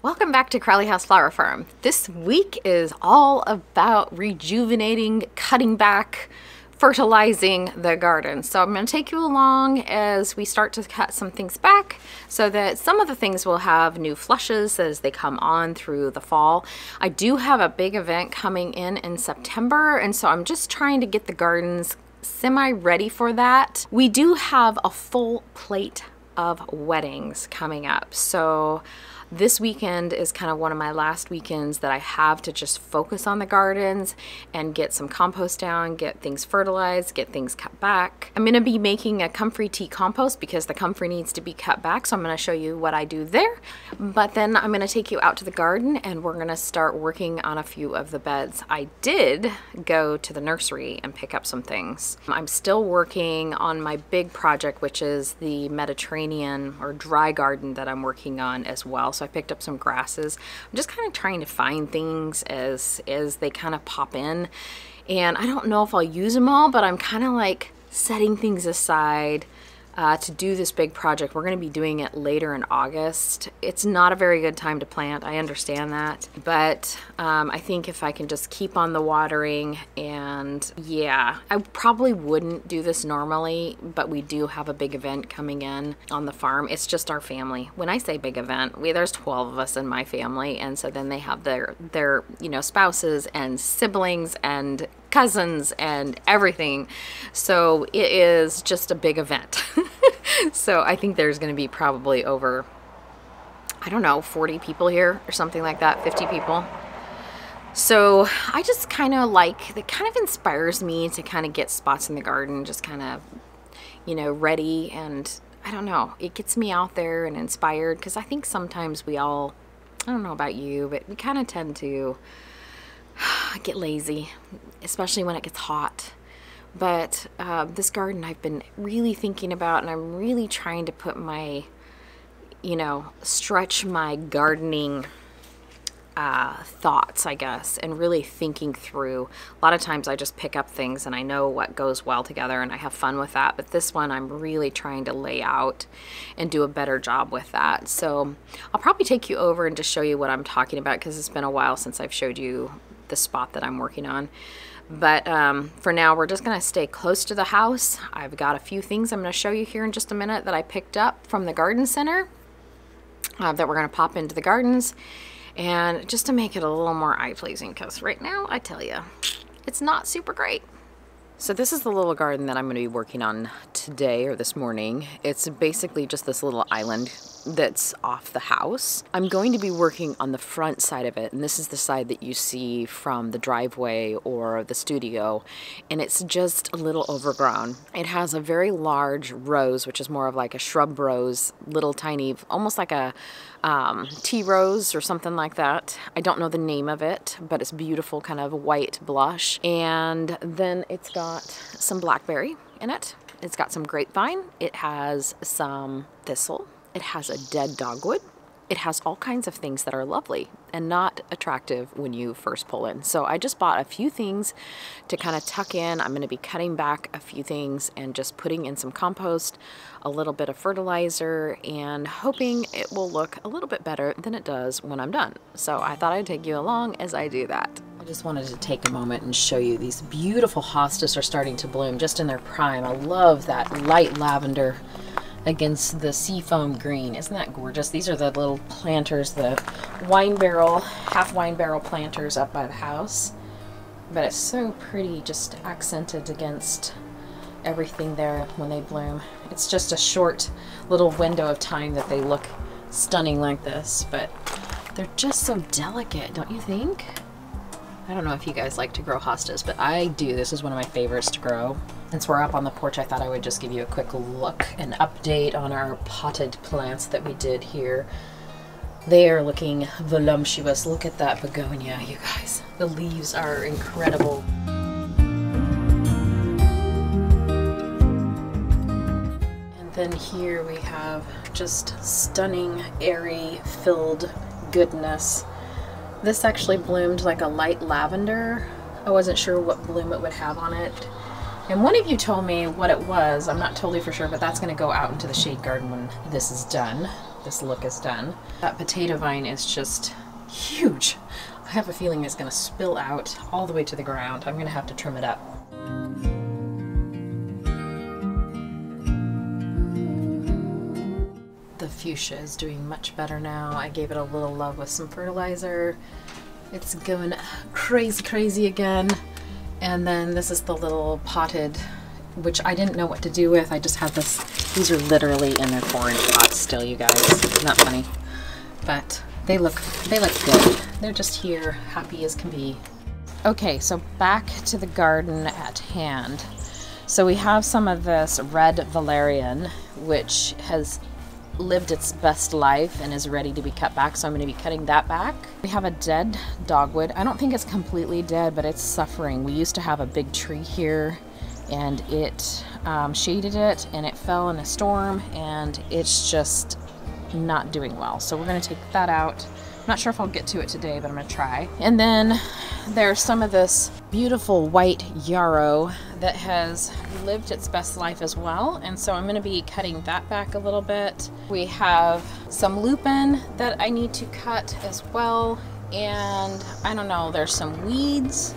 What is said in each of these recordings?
Welcome back to Crowley House Flower Farm. This week is all about rejuvenating, cutting back, fertilizing the garden. So I'm going to take you along as we start to cut some things back so that some of the things will have new flushes as they come on through the fall. I do have a big event coming in in September and so I'm just trying to get the gardens semi ready for that. We do have a full plate of weddings coming up. So this weekend is kind of one of my last weekends that I have to just focus on the gardens and get some compost down, get things fertilized, get things cut back. I'm going to be making a comfrey tea compost because the comfrey needs to be cut back. So I'm going to show you what I do there. But then I'm going to take you out to the garden and we're going to start working on a few of the beds. I did go to the nursery and pick up some things. I'm still working on my big project, which is the Mediterranean or dry garden that I'm working on as well so I picked up some grasses. I'm just kind of trying to find things as, as they kind of pop in. And I don't know if I'll use them all, but I'm kind of like setting things aside uh, to do this big project. We're going to be doing it later in August. It's not a very good time to plant. I understand that. But um, I think if I can just keep on the watering and yeah, I probably wouldn't do this normally, but we do have a big event coming in on the farm. It's just our family. When I say big event, we there's 12 of us in my family. And so then they have their, their, you know, spouses and siblings and cousins and everything. So it is just a big event. so I think there's going to be probably over, I don't know, 40 people here or something like that, 50 people. So I just kind of like, it kind of inspires me to kind of get spots in the garden, just kind of, you know, ready. And I don't know, it gets me out there and inspired because I think sometimes we all, I don't know about you, but we kind of tend to get lazy, especially when it gets hot. But uh, this garden I've been really thinking about and I'm really trying to put my, you know, stretch my gardening uh, thoughts, I guess, and really thinking through. A lot of times I just pick up things and I know what goes well together and I have fun with that. But this one I'm really trying to lay out and do a better job with that. So I'll probably take you over and just show you what I'm talking about because it's been a while since I've showed you the spot that I'm working on. But um, for now, we're just going to stay close to the house. I've got a few things I'm going to show you here in just a minute that I picked up from the garden center uh, that we're going to pop into the gardens. And just to make it a little more eye-pleasing, because right now, I tell you, it's not super great. So this is the little garden that I'm going to be working on today or this morning. It's basically just this little island that's off the house. I'm going to be working on the front side of it, and this is the side that you see from the driveway or the studio, and it's just a little overgrown. It has a very large rose, which is more of like a shrub rose, little tiny, almost like a um, tea rose or something like that. I don't know the name of it, but it's beautiful, kind of white blush. And then it's got some blackberry in it. It's got some grapevine. It has some thistle it has a dead dogwood. It has all kinds of things that are lovely and not attractive when you first pull in. So I just bought a few things to kind of tuck in. I'm going to be cutting back a few things and just putting in some compost, a little bit of fertilizer, and hoping it will look a little bit better than it does when I'm done. So I thought I'd take you along as I do that. I just wanted to take a moment and show you these beautiful hostas are starting to bloom just in their prime. I love that light lavender against the seafoam green. Isn't that gorgeous? These are the little planters, the wine barrel, half wine barrel planters up by the house. But it's so pretty, just accented against everything there when they bloom. It's just a short little window of time that they look stunning like this, but they're just so delicate, don't you think? I don't know if you guys like to grow hostas, but I do. This is one of my favorites to grow. Since we're up on the porch, I thought I would just give you a quick look and update on our potted plants that we did here. They are looking voluptuous. Look at that begonia, you guys. The leaves are incredible. And then here we have just stunning, airy, filled goodness. This actually bloomed like a light lavender. I wasn't sure what bloom it would have on it. And one of you told me what it was. I'm not totally for sure, but that's going to go out into the shade garden when this is done. this look is done. That potato vine is just huge. I have a feeling it's gonna spill out all the way to the ground. I'm gonna have to trim it up. The fuchsia is doing much better now. I gave it a little love with some fertilizer. It's going crazy, crazy again. And then this is the little potted, which I didn't know what to do with. I just had this, these are literally in their four inch pots still, you guys. Isn't funny? But they look, they look good. They're just here, happy as can be. Okay, so back to the garden at hand. So we have some of this red valerian, which has lived its best life and is ready to be cut back, so I'm going to be cutting that back. We have a dead dogwood. I don't think it's completely dead, but it's suffering. We used to have a big tree here and it um, shaded it and it fell in a storm and it's just not doing well. So we're going to take that out. Not sure if I'll get to it today, but I'm going to try. And then there's some of this beautiful white yarrow that has lived its best life as well. And so I'm going to be cutting that back a little bit. We have some lupin that I need to cut as well. And I don't know, there's some weeds.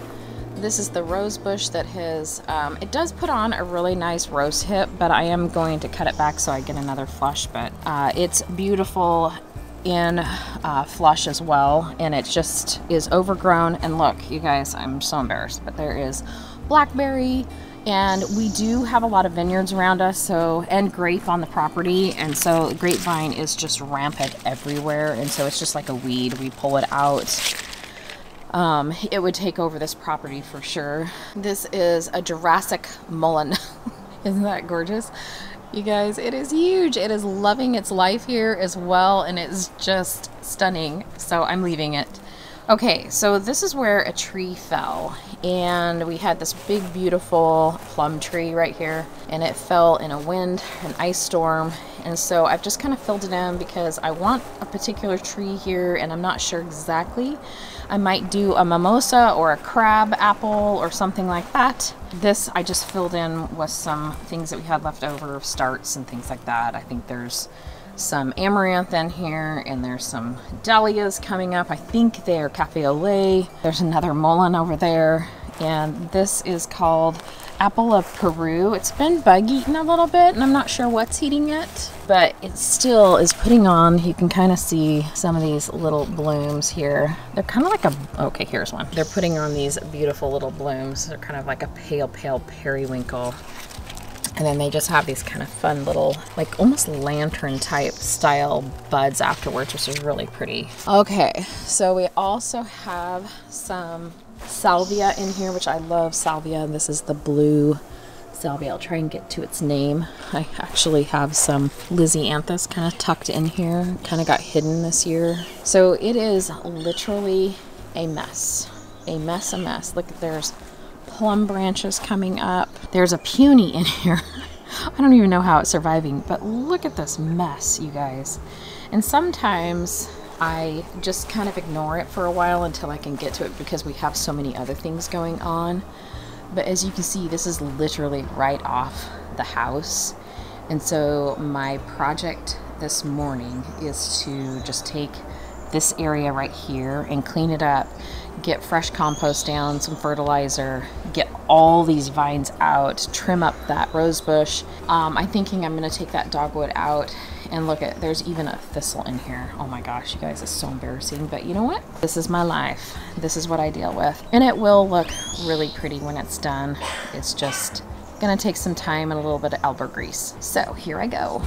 This is the rose bush that has, um, it does put on a really nice rose hip, but I am going to cut it back so I get another flush. But uh, it's beautiful in uh, flush as well and it just is overgrown. And look you guys I'm so embarrassed but there is blackberry and we do have a lot of vineyards around us so and grape on the property and so grapevine is just rampant everywhere and so it's just like a weed. We pull it out. Um, it would take over this property for sure. This is a Jurassic mullein isn't that gorgeous you guys it is huge. It is loving its life here as well and it's just stunning. So I'm leaving it. Okay so this is where a tree fell and we had this big beautiful plum tree right here and it fell in a wind an ice storm and so I've just kind of filled it in because I want a particular tree here and I'm not sure exactly I might do a mimosa or a crab apple or something like that. This I just filled in with some things that we had left over, starts and things like that. I think there's some amaranth in here and there's some dahlias coming up. I think they're cafe au lait. There's another mullein over there and this is called apple of Peru. It's been bug eaten a little bit and I'm not sure what's eating it, but it still is putting on. You can kind of see some of these little blooms here. They're kind of like a, okay, here's one. They're putting on these beautiful little blooms. They're kind of like a pale, pale periwinkle. And then they just have these kind of fun little, like almost lantern type style buds afterwards, which is really pretty. Okay, so we also have some salvia in here, which I love salvia. This is the blue salvia. I'll try and get to its name. I actually have some Lisianthus kind of tucked in here, kind of got hidden this year. So it is literally a mess. A mess, a mess. Look, there's plum branches coming up. There's a peony in here. I don't even know how it's surviving, but look at this mess, you guys. And sometimes I just kind of ignore it for a while until I can get to it because we have so many other things going on. But as you can see, this is literally right off the house. And so my project this morning is to just take this area right here and clean it up, get fresh compost down, some fertilizer, get all these vines out, trim up that rose bush. Um, I'm thinking I'm going to take that dogwood out and look at, there's even a thistle in here. Oh my gosh, you guys, it's so embarrassing. But you know what? This is my life. This is what I deal with. And it will look really pretty when it's done. It's just gonna take some time and a little bit of elbow grease. So here I go.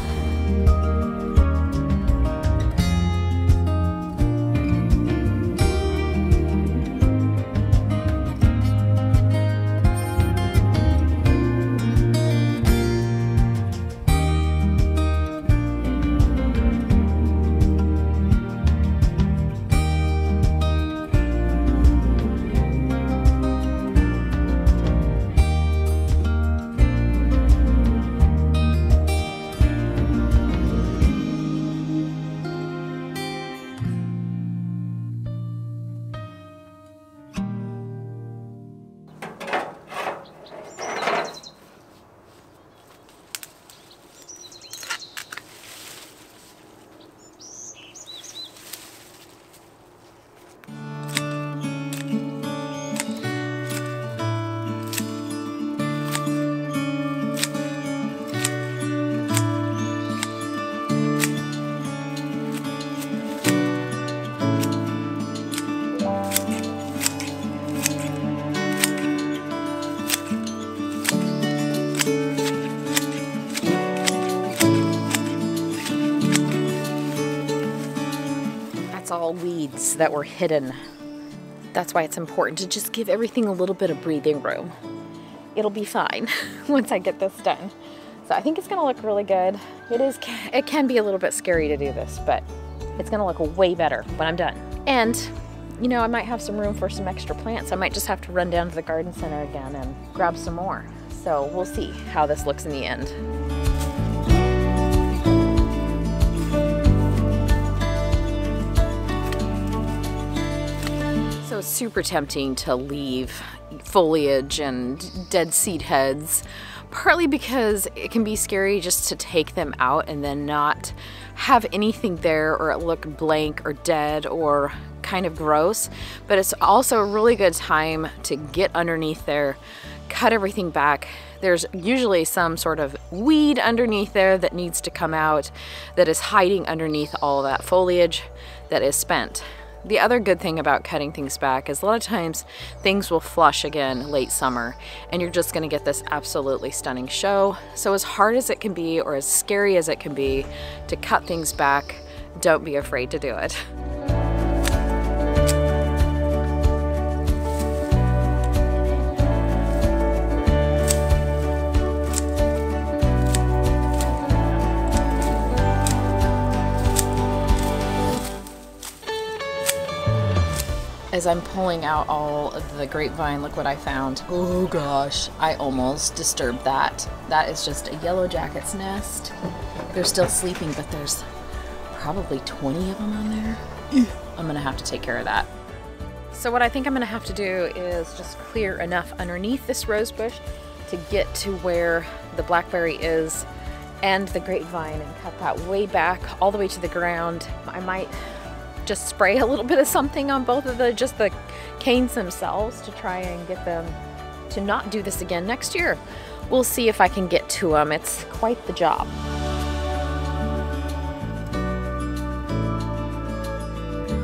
That's all weeds that were hidden. That's why it's important to just give everything a little bit of breathing room. It'll be fine once I get this done. So I think it's gonna look really good. It is, it can be a little bit scary to do this, but it's gonna look way better when I'm done. And you know, I might have some room for some extra plants. I might just have to run down to the garden center again and grab some more. So we'll see how this looks in the end. Super tempting to leave foliage and dead seed heads partly because it can be scary just to take them out and then not have anything there or it look blank or dead or kind of gross, but it's also a really good time to get underneath there, cut everything back. There's usually some sort of weed underneath there that needs to come out that is hiding underneath all that foliage that is spent. The other good thing about cutting things back is a lot of times things will flush again late summer and you're just gonna get this absolutely stunning show. So as hard as it can be or as scary as it can be to cut things back, don't be afraid to do it. as I'm pulling out all of the grapevine, look what I found. Oh gosh, I almost disturbed that. That is just a yellow jacket's nest. They're still sleeping, but there's probably 20 of them on there. I'm gonna have to take care of that. So what I think I'm gonna have to do is just clear enough underneath this rose bush to get to where the blackberry is and the grapevine and cut that way back all the way to the ground. I might just spray a little bit of something on both of the just the canes themselves to try and get them to not do this again next year. We'll see if I can get to them. It's quite the job.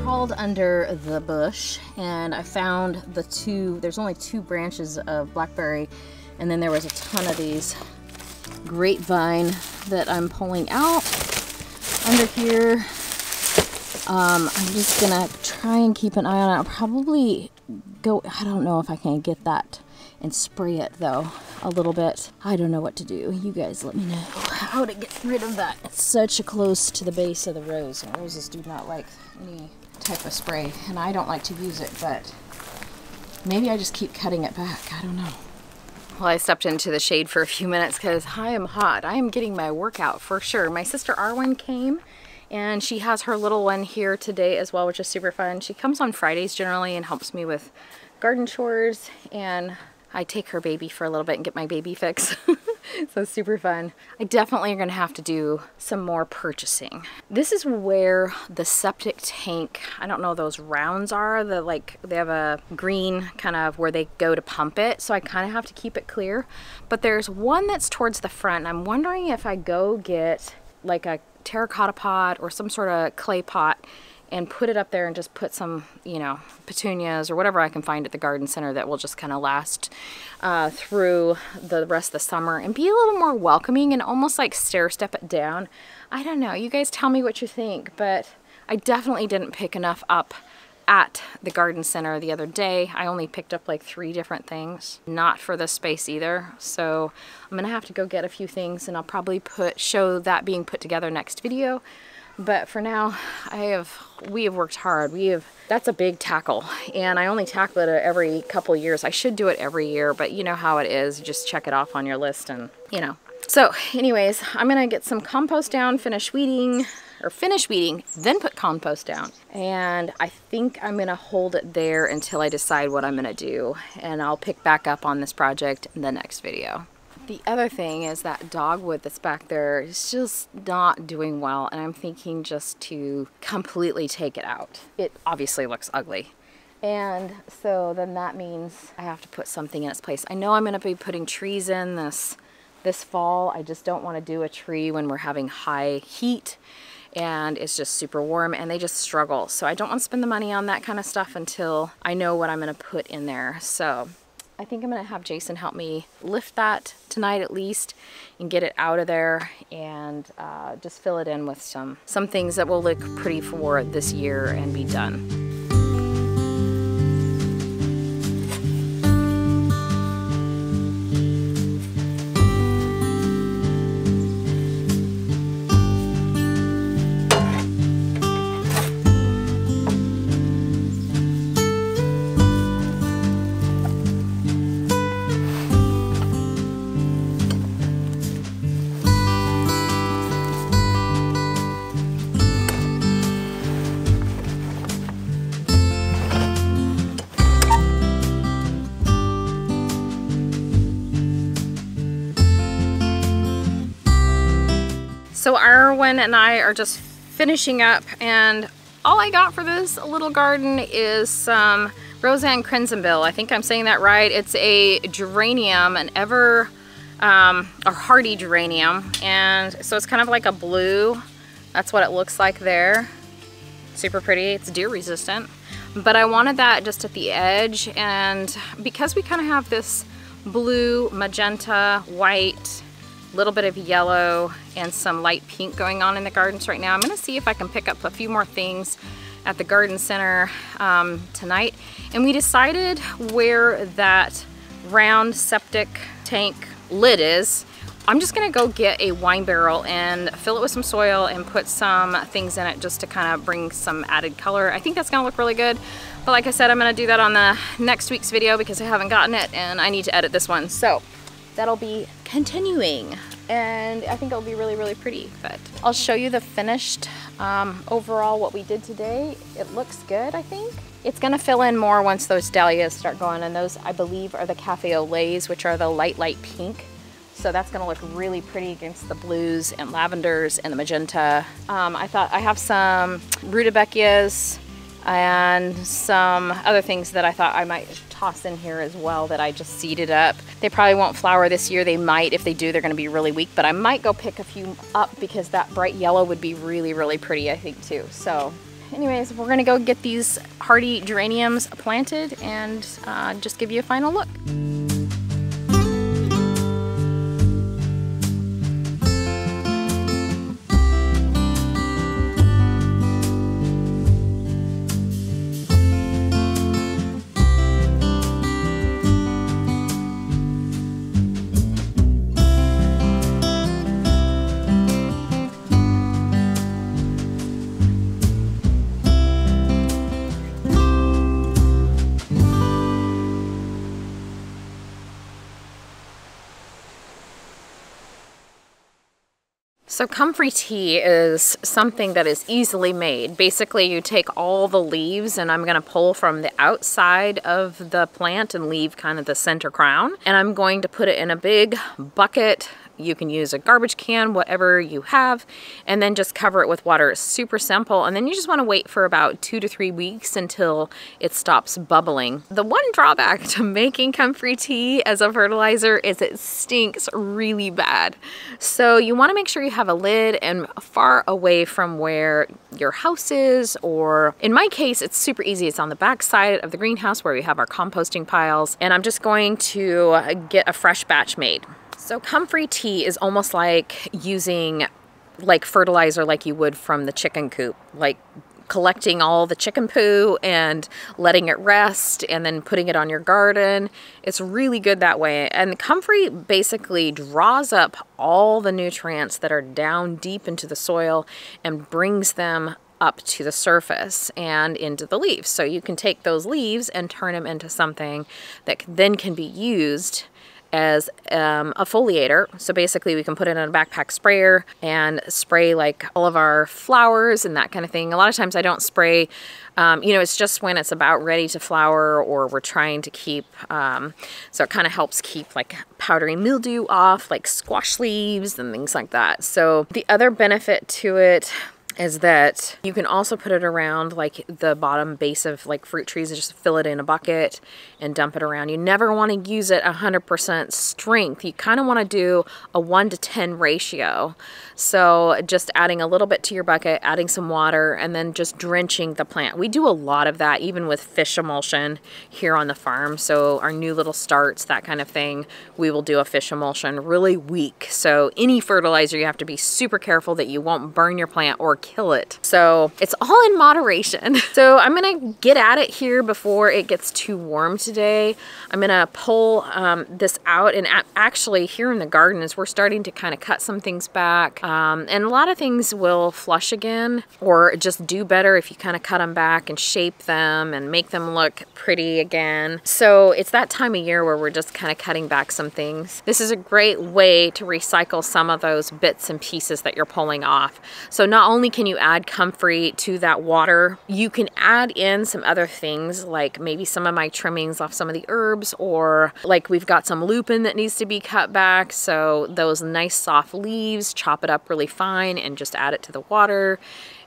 Crawled under the bush and I found the two, there's only two branches of blackberry and then there was a ton of these grapevine that I'm pulling out under here um, I'm just gonna try and keep an eye on it. I'll probably go, I don't know if I can get that and spray it though a little bit. I don't know what to do. You guys let me know how to get rid of that. It's such a close to the base of the rose. And roses do not like any type of spray and I don't like to use it, but maybe I just keep cutting it back. I don't know. Well, I stepped into the shade for a few minutes because I am hot. I am getting my workout for sure. My sister Arwen came and she has her little one here today as well, which is super fun. She comes on Fridays generally and helps me with garden chores and I take her baby for a little bit and get my baby fix. so super fun. I definitely are gonna have to do some more purchasing. This is where the septic tank, I don't know those rounds are, the like they have a green kind of where they go to pump it. So I kind of have to keep it clear. But there's one that's towards the front. I'm wondering if I go get like a terracotta pot or some sort of clay pot and put it up there and just put some, you know, petunias or whatever I can find at the garden center that will just kind of last uh, through the rest of the summer and be a little more welcoming and almost like stair step it down. I don't know. You guys tell me what you think, but I definitely didn't pick enough up at the garden center the other day. I only picked up like three different things, not for this space either. So I'm gonna have to go get a few things and I'll probably put show that being put together next video. But for now, I have we have worked hard. We have that's a big tackle and I only tackle it every couple years. I should do it every year, but you know how it is. just check it off on your list and you know. So anyways, I'm gonna get some compost down, finish weeding, or finish weeding, then put compost down. And I think I'm gonna hold it there until I decide what I'm gonna do. And I'll pick back up on this project in the next video. The other thing is that dogwood that's back there is just not doing well and I'm thinking just to completely take it out. It obviously looks ugly. And so then that means I have to put something in its place. I know I'm gonna be putting trees in this this fall. I just don't wanna do a tree when we're having high heat and it's just super warm and they just struggle. So I don't want to spend the money on that kind of stuff until I know what I'm going to put in there. So I think I'm gonna have Jason help me lift that tonight at least and get it out of there and uh, just fill it in with some, some things that will look pretty for this year and be done. Arwen and I are just finishing up and all I got for this little garden is some Rozanne Crimsonbill. I think I'm saying that right. It's a geranium, an ever, um, a hardy geranium. And so it's kind of like a blue. That's what it looks like there. Super pretty. It's deer resistant. But I wanted that just at the edge. And because we kind of have this blue, magenta, white, little bit of yellow and some light pink going on in the gardens right now. I'm gonna see if I can pick up a few more things at the garden center um, tonight. And we decided where that round septic tank lid is. I'm just gonna go get a wine barrel and fill it with some soil and put some things in it just to kind of bring some added color. I think that's gonna look really good. But like I said, I'm gonna do that on the next week's video because I haven't gotten it and I need to edit this one. So that'll be continuing. And I think it'll be really really pretty but I'll show you the finished um, overall what we did today. It looks good I think. It's gonna fill in more once those dahlias start going and those I believe are the cafe au laits which are the light light pink. So that's gonna look really pretty against the blues and lavenders and the magenta. Um, I thought I have some rudbeckias and some other things that I thought I might toss in here as well that I just seeded up. They probably won't flower this year. They might. If they do, they're going to be really weak. But I might go pick a few up because that bright yellow would be really, really pretty, I think, too. So anyways, we're going to go get these hardy geraniums planted and uh, just give you a final look. So comfrey tea is something that is easily made. Basically, you take all the leaves and I'm gonna pull from the outside of the plant and leave kind of the center crown. And I'm going to put it in a big bucket you can use a garbage can, whatever you have, and then just cover it with water. It's super simple. And then you just want to wait for about two to three weeks until it stops bubbling. The one drawback to making comfrey tea as a fertilizer is it stinks really bad. So you want to make sure you have a lid and far away from where your house is, or in my case, it's super easy. It's on the back side of the greenhouse where we have our composting piles. And I'm just going to get a fresh batch made. So comfrey tea is almost like using like fertilizer like you would from the chicken coop, like collecting all the chicken poo and letting it rest and then putting it on your garden. It's really good that way. And comfrey basically draws up all the nutrients that are down deep into the soil and brings them up to the surface and into the leaves. So you can take those leaves and turn them into something that then can be used as um, a foliator. So basically we can put it in a backpack sprayer and spray like all of our flowers and that kind of thing. A lot of times I don't spray, um, you know, it's just when it's about ready to flower or we're trying to keep, um, so it kind of helps keep like powdery mildew off like squash leaves and things like that. So the other benefit to it is that you can also put it around like the bottom base of like fruit trees and just fill it in a bucket and dump it around. You never want to use it 100% strength. You kind of want to do a 1 to 10 ratio. So just adding a little bit to your bucket, adding some water, and then just drenching the plant. We do a lot of that even with fish emulsion here on the farm. So our new little starts, that kind of thing, we will do a fish emulsion really weak. So any fertilizer, you have to be super careful that you won't burn your plant or kill it. So it's all in moderation. So I'm gonna get at it here before it gets too warm today. I'm gonna pull um, this out and actually here in the garden as we're starting to kind of cut some things back um, and a lot of things will flush again or just do better if you kind of cut them back and shape them and make them look pretty again. So it's that time of year where we're just kind of cutting back some things. This is a great way to recycle some of those bits and pieces that you're pulling off. So not only can you add comfrey to that water, you can add in some other things like maybe some of my trimmings off some of the herbs or like we've got some lupin that needs to be cut back. So those nice soft leaves, chop it up really fine and just add it to the water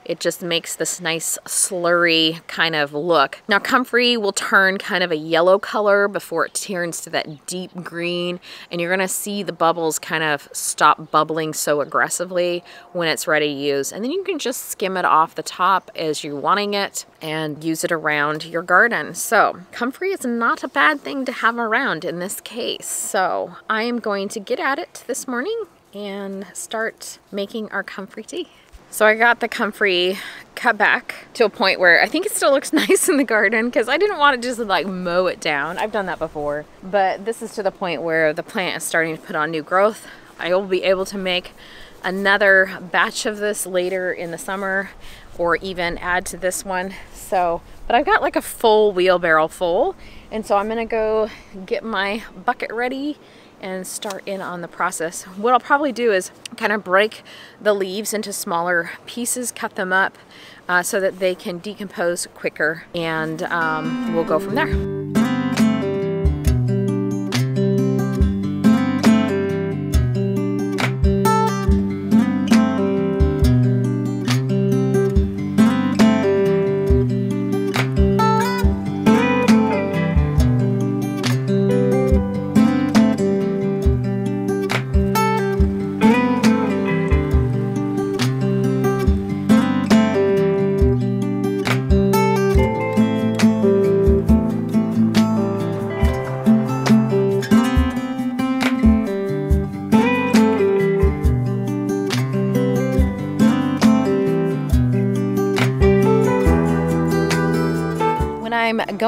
it just makes this nice slurry kind of look. Now comfrey will turn kind of a yellow color before it turns to that deep green and you're gonna see the bubbles kind of stop bubbling so aggressively when it's ready to use. And then you can just skim it off the top as you're wanting it and use it around your garden. So comfrey is not a bad thing to have around in this case. So I am going to get at it this morning and start making our comfrey tea. So I got the comfrey cut back to a point where I think it still looks nice in the garden because I didn't want to just like mow it down. I've done that before. But this is to the point where the plant is starting to put on new growth. I will be able to make another batch of this later in the summer or even add to this one. So, but I've got like a full wheelbarrow full. And so I'm gonna go get my bucket ready and start in on the process. What I'll probably do is kind of break the leaves into smaller pieces, cut them up uh, so that they can decompose quicker and um, we'll go from there.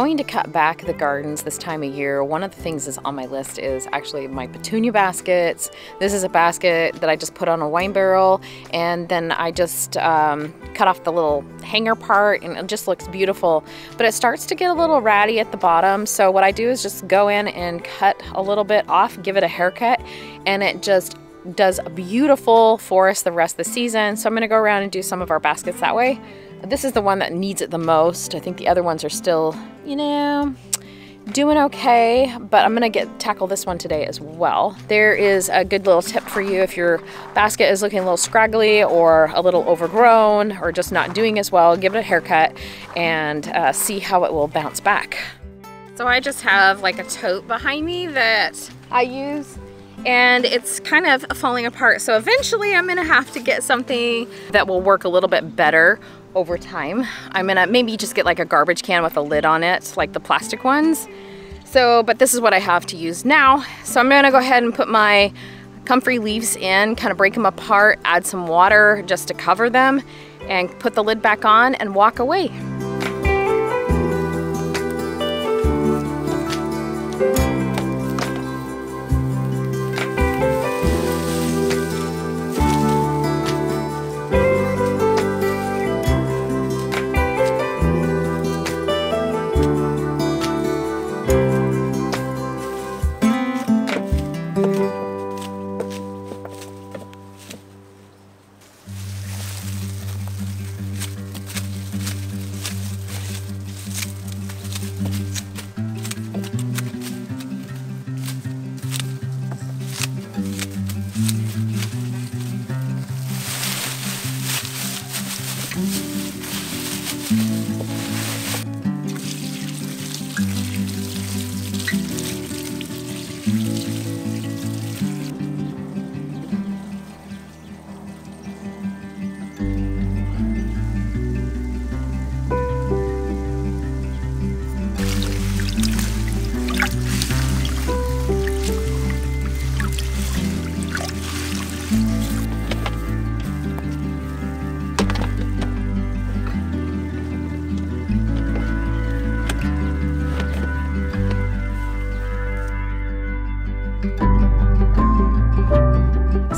Going to cut back the gardens this time of year. One of the things is on my list is actually my petunia baskets. This is a basket that I just put on a wine barrel and then I just um, cut off the little hanger part and it just looks beautiful. But it starts to get a little ratty at the bottom. So what I do is just go in and cut a little bit off, give it a haircut and it just does a beautiful forest the rest of the season. So I'm gonna go around and do some of our baskets that way. This is the one that needs it the most. I think the other ones are still, you know, doing okay, but I'm gonna get tackle this one today as well. There is a good little tip for you if your basket is looking a little scraggly or a little overgrown or just not doing as well, give it a haircut and uh, see how it will bounce back. So I just have like a tote behind me that I use and it's kind of falling apart. So eventually I'm gonna have to get something that will work a little bit better over time. I'm gonna maybe just get like a garbage can with a lid on it, like the plastic ones. So, but this is what I have to use now. So I'm gonna go ahead and put my comfrey leaves in, kind of break them apart, add some water just to cover them, and put the lid back on and walk away.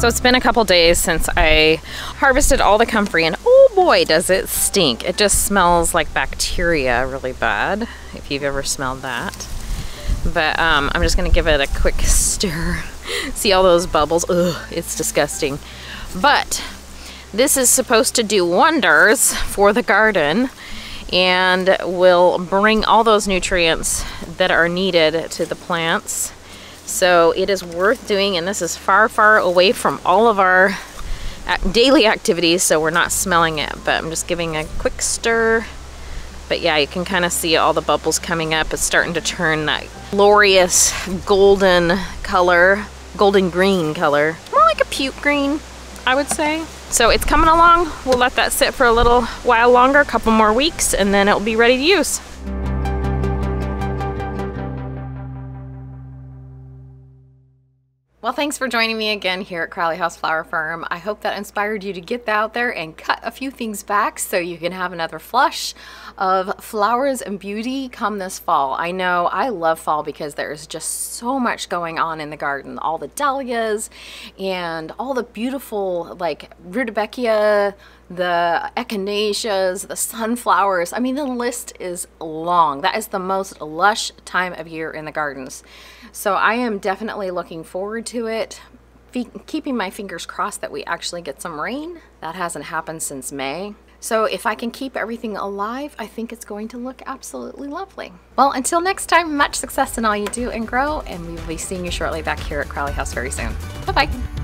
So it's been a couple days since I harvested all the comfrey and oh boy does it stink. It just smells like bacteria really bad if you've ever smelled that. But um, I'm just gonna give it a quick stir. See all those bubbles? Ugh, it's disgusting. But this is supposed to do wonders for the garden and will bring all those nutrients that are needed to the plants so it is worth doing and this is far, far away from all of our daily activities so we're not smelling it. But I'm just giving a quick stir. But yeah, you can kind of see all the bubbles coming up. It's starting to turn that glorious golden color, golden green color. More like a puke green, I would say. So it's coming along. We'll let that sit for a little while longer, a couple more weeks, and then it'll be ready to use. Well, thanks for joining me again here at Crowley House Flower Farm. I hope that inspired you to get out there and cut a few things back so you can have another flush of flowers and beauty come this fall. I know I love fall because there's just so much going on in the garden. All the dahlias and all the beautiful like rudbeckia, the echinaceas, the sunflowers. I mean, the list is long. That is the most lush time of year in the gardens. So I am definitely looking forward to it. keeping my fingers crossed that we actually get some rain. That hasn't happened since May. So if I can keep everything alive, I think it's going to look absolutely lovely. Well, until next time, much success in all you do and grow, and we will be seeing you shortly back here at Crowley House very soon. Bye-bye.